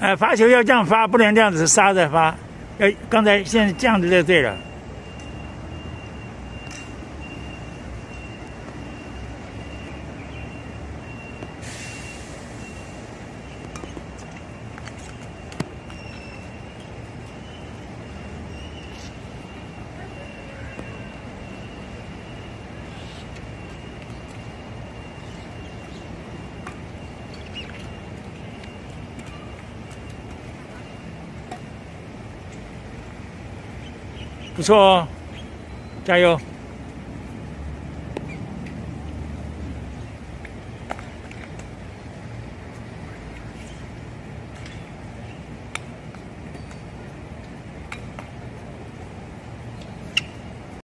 哎，发球要这样发，不能这样子杀着发。哎，刚才现在这样子就对了。不错哦，加油！